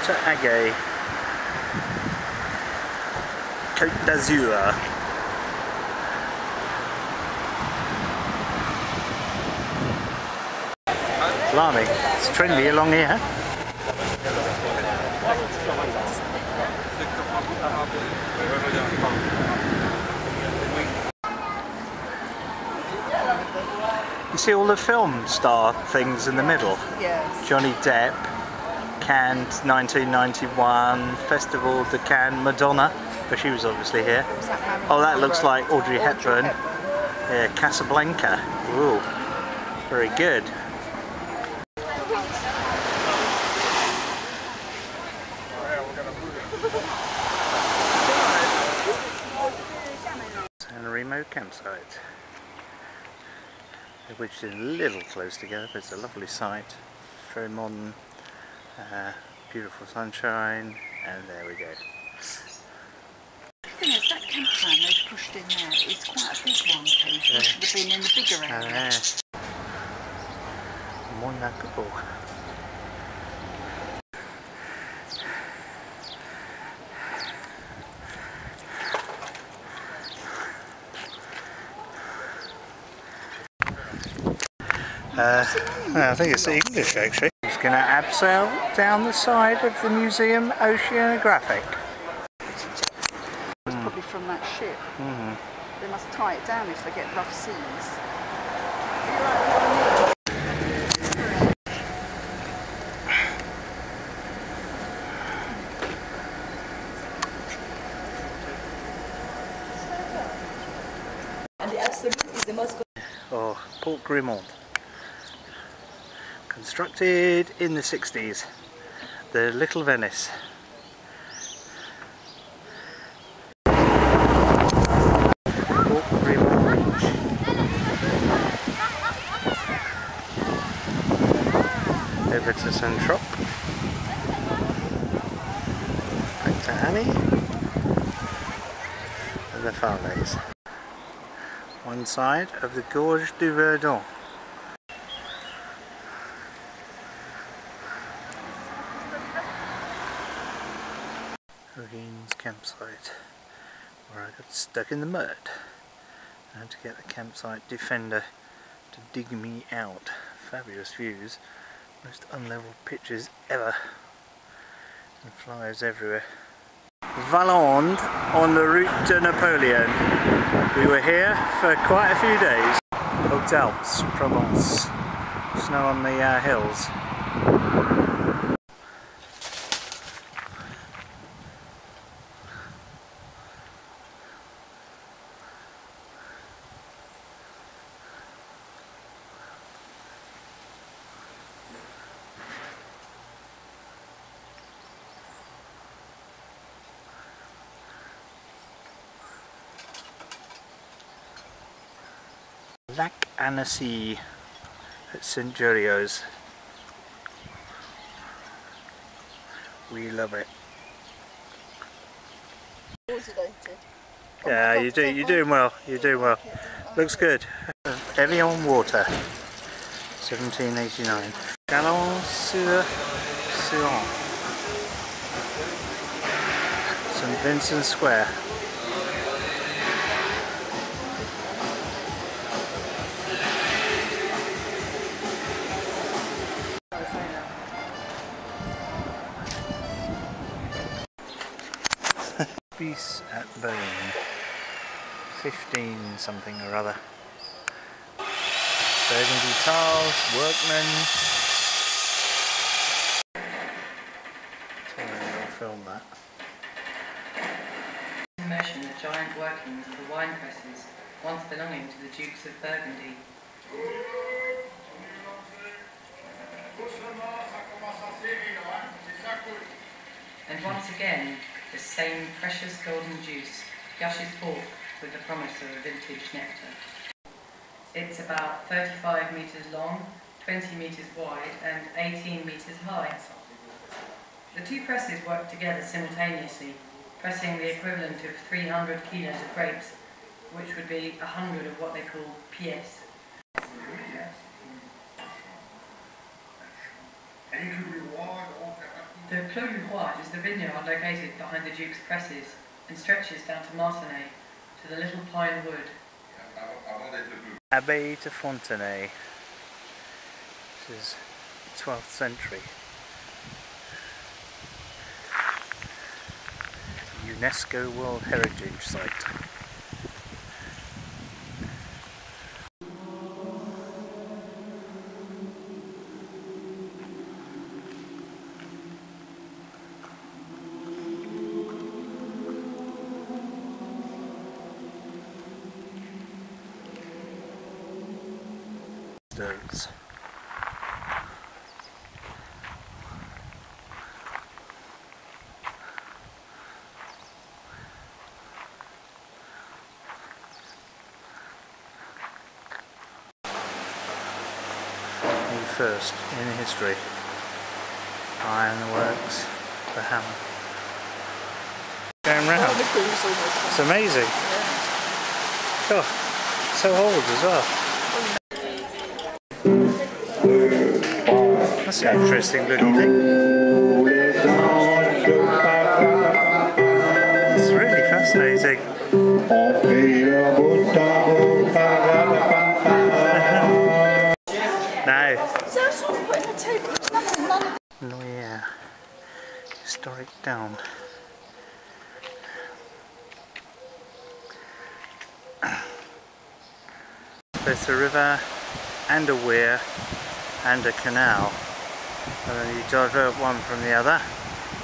to Agay, Côte d'Azur. Blimey, it's trendy along here. You see all the film star things in the middle? Yes. Johnny Depp, Cannes 1991, Festival de Cannes, Madonna, but she was obviously here. That Oh, that looks like Audrey Hepburn. Yeah, Casablanca. Ooh, very good. San Remo campsite. They're wedged in a little close together, but it's a lovely site. Very modern, uh, beautiful sunshine, and there we go. The thing is, that camp van they've pushed in there is quite a big one, Keith. Yeah. Should have been in the bigger Ah, area. Monaco. Uh, I think it's English actually. It's going to abseil down the side of the museum oceanographic. It's probably from that ship. Mhm. They must tie it down if they get rough seas. And the absolute is the most or Port Grimaud. Constructed in the 60s. The Little Venice. Over to Saint-Trop. Back to Annie. And the Farleys one side of the Gorge du Verdon. Hurricane's campsite where I got stuck in the mud. I had to get the campsite defender to dig me out. Fabulous views, most unlevel pitches ever and flyers everywhere. Valande on the route to Napoleon. We were here for quite a few days. Alpes, Provence. Snow on the uh, hills. Lac Annecy at St. Jorioz. We love it. Yeah, you do. You're doing well. You're doing well. Looks good. Evian water, 1789. Chalon-sur-Saône. St Vincent Square. Peace at Beaune. 15 something or other. Burgundy tiles, workmen. I'll film that. immersion the giant workings of the wine presses once belonging to the Dukes of Burgundy. And once again, the same precious golden juice gushes forth with the promise of a vintage nectar. It's about 35 metres long, 20 metres wide and 18 metres high. The two presses work together simultaneously, pressing the equivalent of 300 kilos of grapes, which would be 100 of what they call pièces. Du Roi is the vineyard located behind the Duke's presses and stretches down to Martenay, to the little pine wood. Abbaye de Fontenay. This is 12th century. UNESCO World Heritage Site. The first in history. Ironworks, the hammer. Going round. It's amazing. Oh, so old as well. That's an interesting thing. It's really fascinating. No. So that's all put in the table. There's nothing, none of Oh yeah. Historic down. Both a river and a weir and a canal. And then you divert one from the other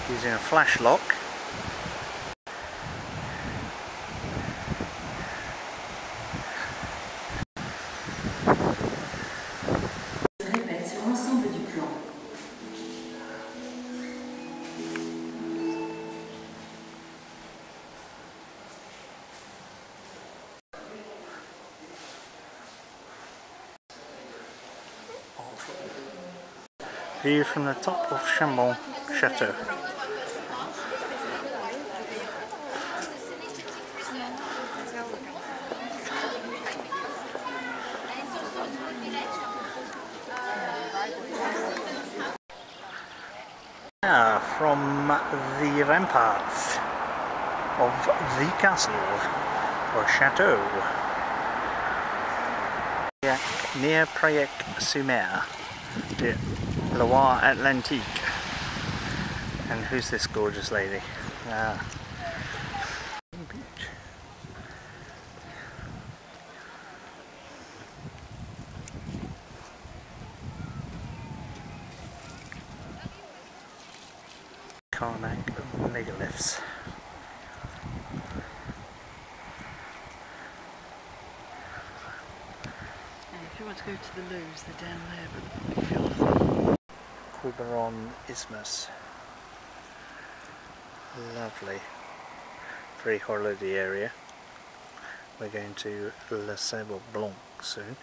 using a flash lock. Du plan. View from the top of Chambon Chateau. From the ramparts of the castle or chateau near Piriac-sur-Mer, the Loire Atlantique. And who's this gorgeous lady? Ah. Carnac megaliths. If you want to go to the loos, they're down there, but. Quiberon Isthmus. Lovely. Very holiday area. We're going to Le Sable Blanc soon.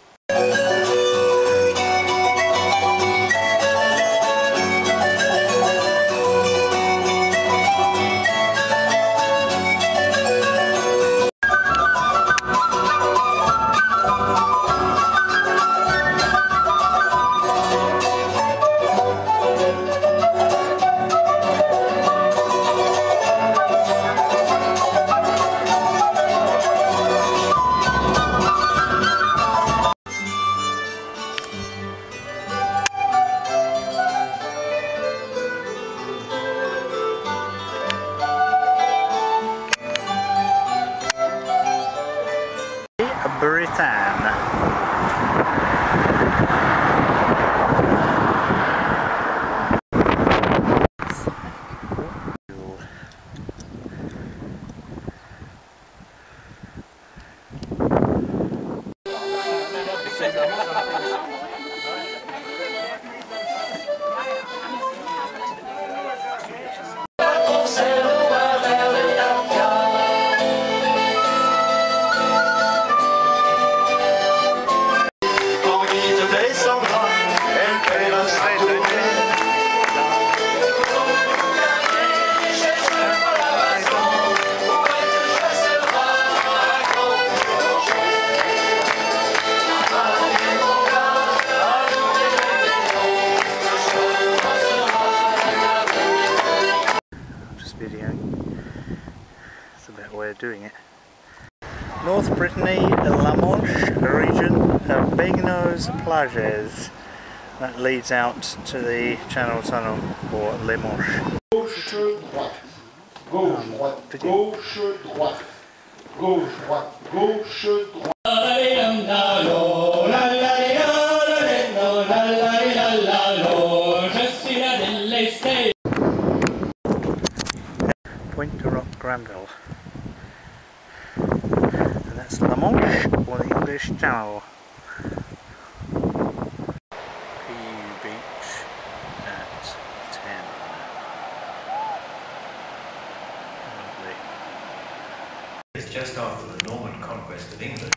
Doing it. North Brittany, La Manche region of Plages. That leads out to the Channel Tunnel or Le Manche. Gauche, droite. Gauche, droite. Gauche, droite. Gauche, droite. Gauche, droite. Pointe du Roc Granville. And that's La Manche or Channel. PU Beach at 10. Lovely. is just after the Norman conquest of England,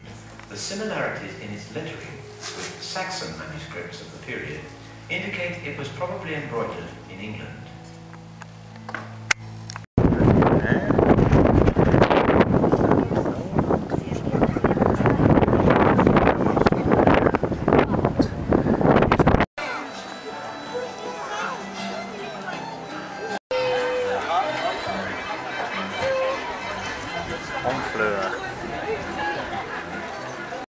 the similarities in its lettering with Saxon manuscripts of the period indicate it was probably embroidered in England.